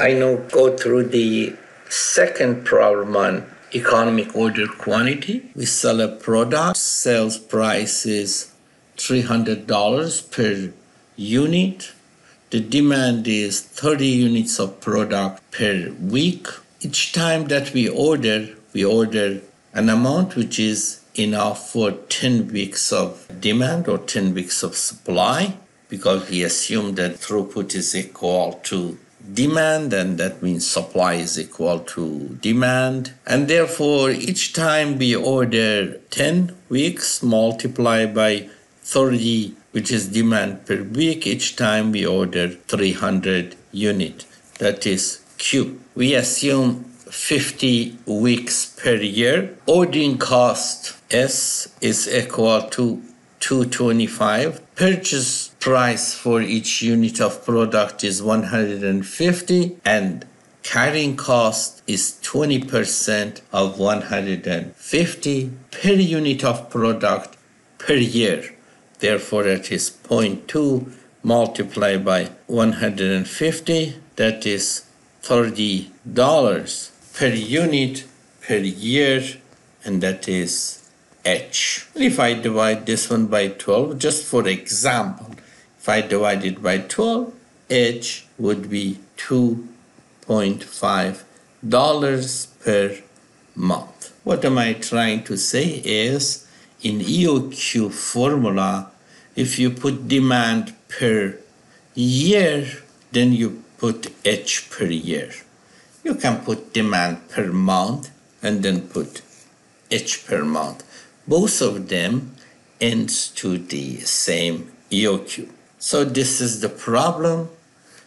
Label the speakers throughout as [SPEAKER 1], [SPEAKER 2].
[SPEAKER 1] I now go through the second problem on economic order quantity. We sell a product, sales price is $300 per unit. The demand is 30 units of product per week. Each time that we order, we order an amount which is enough for 10 weeks of demand or 10 weeks of supply because we assume that throughput is equal to demand and that means supply is equal to demand. And therefore each time we order 10 weeks multiply by 30 which is demand per week each time we order 300 unit. That is q. We assume 50 weeks per year. Ordering cost s is equal to 225 purchase price for each unit of product is 150 and carrying cost is 20% of 150 per unit of product per year therefore that is 0.2 multiplied by 150 that is 30 dollars per unit per year and that is h. If I divide this one by 12, just for example, if I divide it by 12, h would be 2.5 dollars per month. What am I trying to say is in EOQ formula, if you put demand per year, then you put h per year. You can put demand per month and then put h per month both of them ends to the same EOQ. So this is the problem.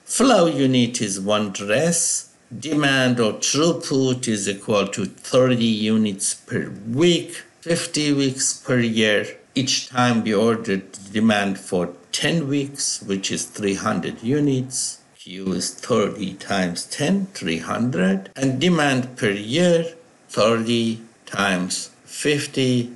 [SPEAKER 1] Flow unit is one dress. Demand or throughput is equal to 30 units per week, 50 weeks per year. Each time we order demand for 10 weeks, which is 300 units. Q is 30 times 10, 300. And demand per year, 30 times 50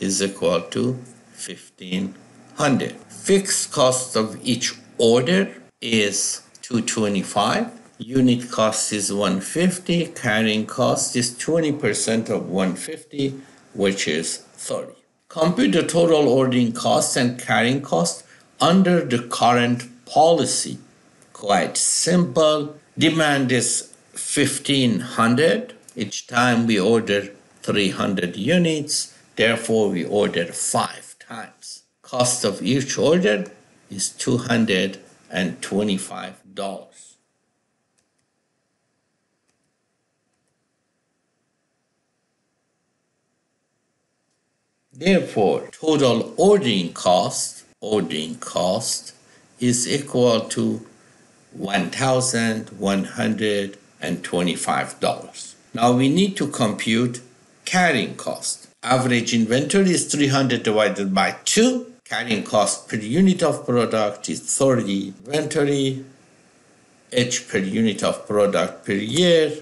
[SPEAKER 1] is equal to 1500. Fixed cost of each order is 225. Unit cost is 150. Carrying cost is 20% of 150, which is 30. Compute the total ordering cost and carrying cost under the current policy. Quite simple. Demand is 1500. Each time we order 300 units, Therefore, we ordered five times. Cost of each order is $225. Therefore, total ordering cost, ordering cost is equal to $1,125. Now we need to compute carrying cost. Average inventory is 300 divided by 2. Carrying cost per unit of product is 30. Inventory, H per unit of product per year,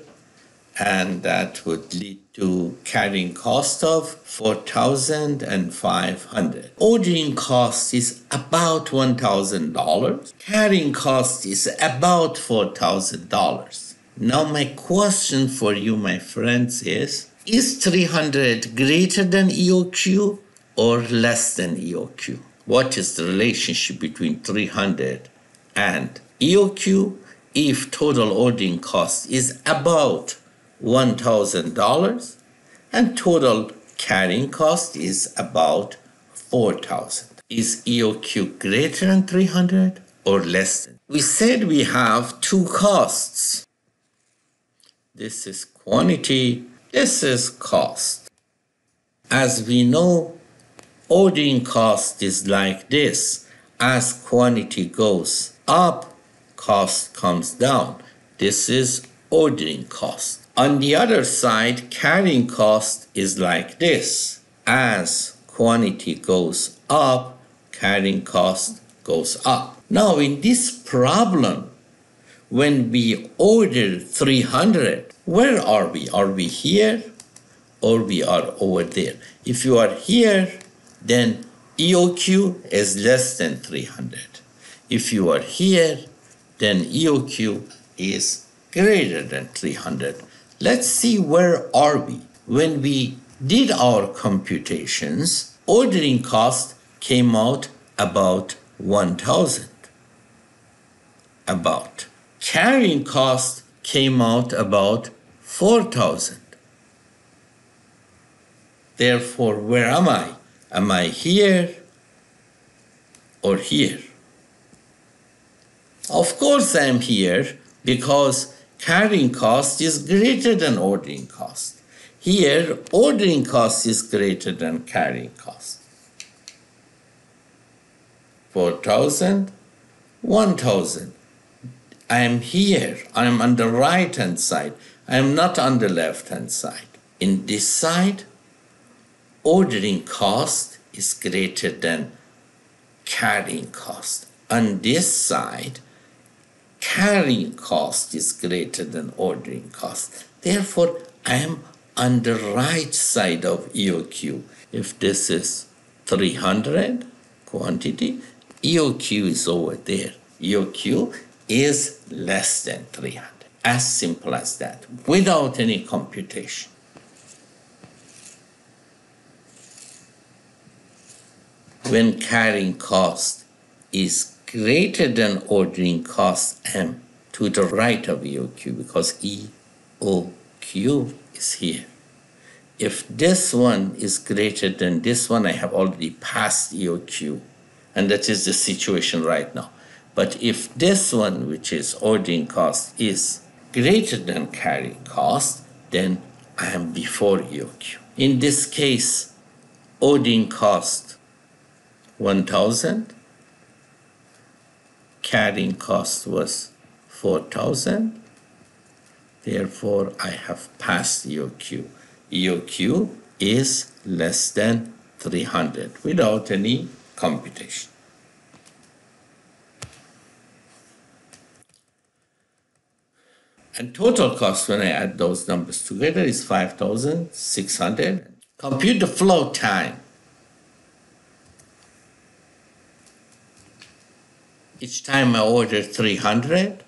[SPEAKER 1] and that would lead to carrying cost of 4500 ordering cost is about $1000 carrying cost is about $4000 now my question for you my friends is is 300 greater than EOQ or less than EOQ? What is the relationship between 300 and EOQ if total ordering cost is about $1,000 and total carrying cost is about 4000 Is EOQ greater than 300 or less than? We said we have two costs. This is quantity this is cost. As we know, ordering cost is like this. As quantity goes up, cost comes down. This is ordering cost. On the other side, carrying cost is like this. As quantity goes up, carrying cost goes up. Now in this problem, when we order 300, where are we? Are we here or we are over there? If you are here, then EOQ is less than 300. If you are here, then EOQ is greater than 300. Let's see where are we. When we did our computations, ordering cost came out about 1000. About. Carrying cost came out about 4000. Therefore, where am I? Am I here or here? Of course, I am here because carrying cost is greater than ordering cost. Here, ordering cost is greater than carrying cost. 4,000, 1,000. I am here. I am on the right hand side. I am not on the left hand side. In this side, ordering cost is greater than carrying cost. On this side, carrying cost is greater than ordering cost. Therefore, I am on the right side of EOQ. If this is 300 quantity, EOQ is over there. EOQ is less than 300. As simple as that, without any computation. When carrying cost is greater than ordering cost M to the right of EOQ because EOQ is here. If this one is greater than this one, I have already passed EOQ, and that is the situation right now. But if this one, which is ordering cost, is greater than carrying cost, then I am before EOQ. In this case, ordering cost 1000 carrying cost was 4000 therefore I have passed EOQ EOQ is less than 300 without any computation. And total cost when I add those numbers together is 5600 compute the flow time each time I order 300,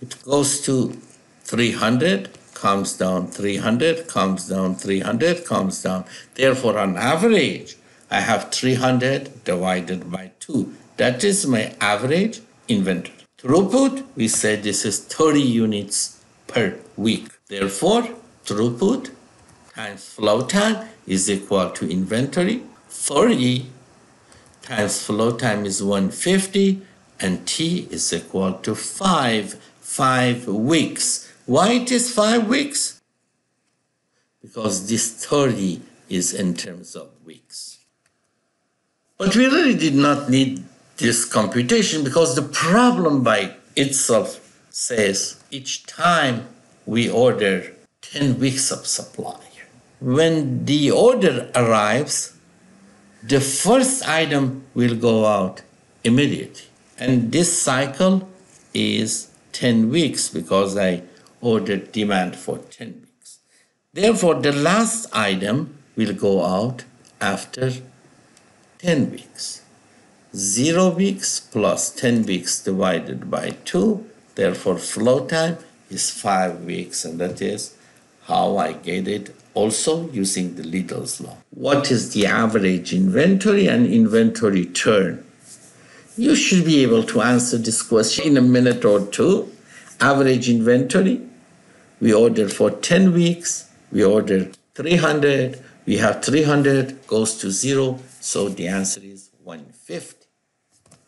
[SPEAKER 1] it goes to 300, comes down 300, comes down 300, comes down. Therefore, on average, I have 300 divided by 2. That is my average inventory. Throughput, we said this is 30 units per week. Therefore, throughput times flow time is equal to inventory. 30 times flow time is 150 and t is equal to 5 5 weeks. Why it is 5 weeks? Because this 30 is in terms of weeks. But we really did not need this computation because the problem by itself says each time we order 10 weeks of supply. When the order arrives the first item will go out immediately. And this cycle is 10 weeks because I ordered demand for 10 weeks. Therefore, the last item will go out after 10 weeks. 0 weeks plus 10 weeks divided by 2. Therefore, flow time is 5 weeks, and that is how I get it also using the Little's law. What is the average inventory and inventory turn? You should be able to answer this question in a minute or two. Average inventory, we order for 10 weeks, we order 300, we have 300, goes to zero, so the answer is 150.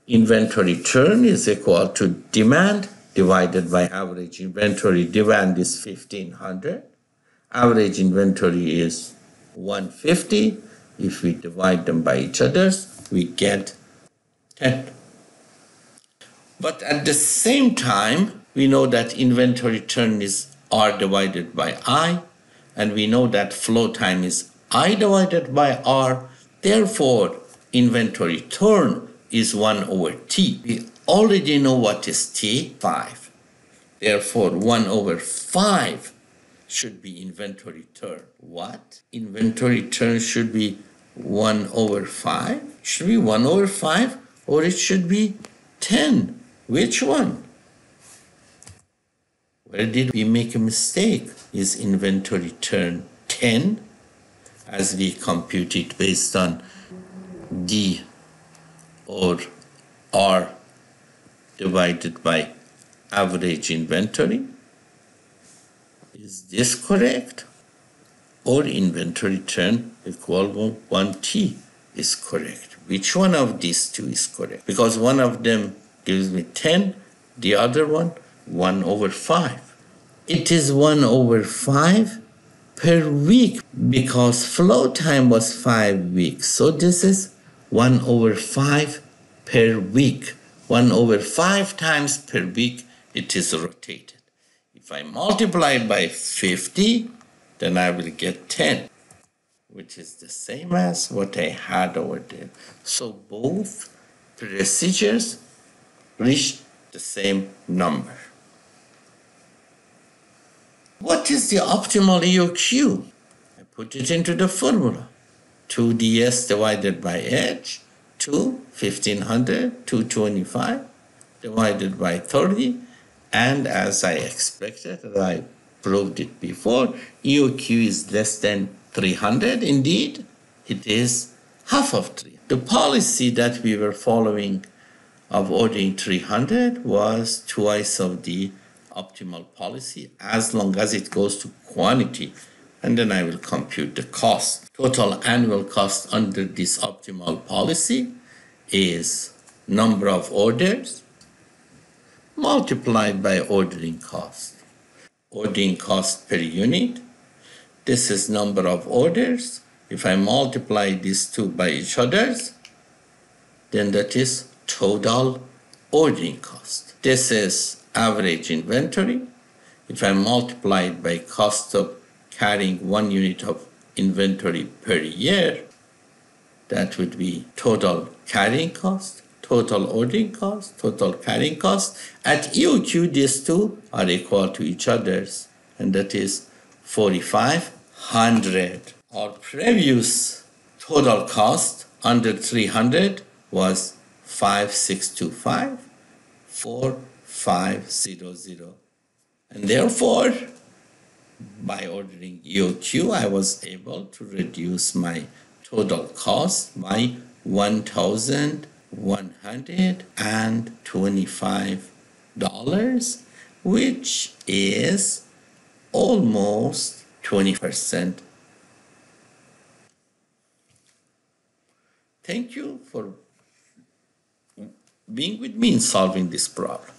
[SPEAKER 1] Inventory turn is equal to demand divided by average inventory. Demand is 1500 average inventory is 150. If we divide them by each other, we get 10. But at the same time, we know that inventory turn is R divided by I, and we know that flow time is I divided by R. Therefore, inventory turn is 1 over T. We already know what is T, 5. Therefore, 1 over 5 should be inventory turn. What? Inventory turn should be 1 over 5? Should be 1 over 5 or it should be 10? Which one? Where did we make a mistake? Is inventory turn 10 as we compute it based on D or R divided by average inventory? Is this correct? Or inventory turn equal 1T is correct? Which one of these two is correct? Because one of them gives me 10, the other one 1 over 5. It is 1 over 5 per week because flow time was 5 weeks. So this is 1 over 5 per week. 1 over 5 times per week it is rotated. If I multiply it by 50, then I will get 10, which is the same as what I had over there. So both procedures reach the same number. What is the optimal EOQ? I put it into the formula. 2ds divided by h, 2, 1500, 225 divided by 30. And as I expected, I proved it before, EOQ is less than 300. Indeed, it is half of 3. The policy that we were following of ordering 300 was twice of the optimal policy as long as it goes to quantity and then I will compute the cost. Total annual cost under this optimal policy is number of orders multiplied by ordering cost. Ordering cost per unit, this is number of orders. If I multiply these two by each other, then that is total ordering cost. This is average inventory. If I multiply it by cost of carrying one unit of inventory per year, that would be total carrying cost, total ordering cost, total carrying cost. At EOQ, these two are equal to each other's, and that is 4,500. Our previous total cost under 300 was 5625. 4 500. And therefore, by ordering EOQ, I was able to reduce my total cost by $1,125, which is almost 20%. Thank you for being with me in solving this problem.